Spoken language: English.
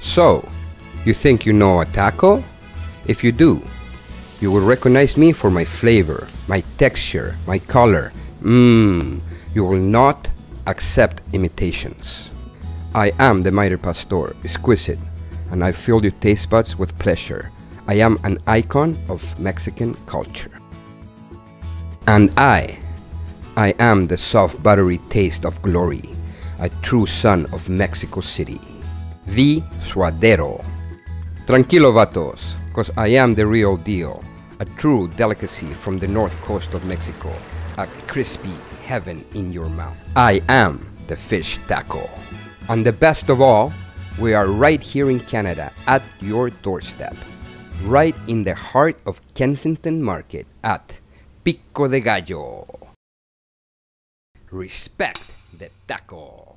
So, you think you know a taco? If you do, you will recognize me for my flavor, my texture, my color. Mmm, you will not accept imitations. I am the Miter Pastor, exquisite, and I fill your taste buds with pleasure. I am an icon of Mexican culture. And I, I am the soft buttery taste of glory, a true son of Mexico City. The Suadero. Tranquilo vatos, cause I am the real deal. A true delicacy from the north coast of Mexico. A crispy heaven in your mouth. I am the fish taco. And the best of all, we are right here in Canada at your doorstep. Right in the heart of Kensington Market at Pico de Gallo. Respect the taco.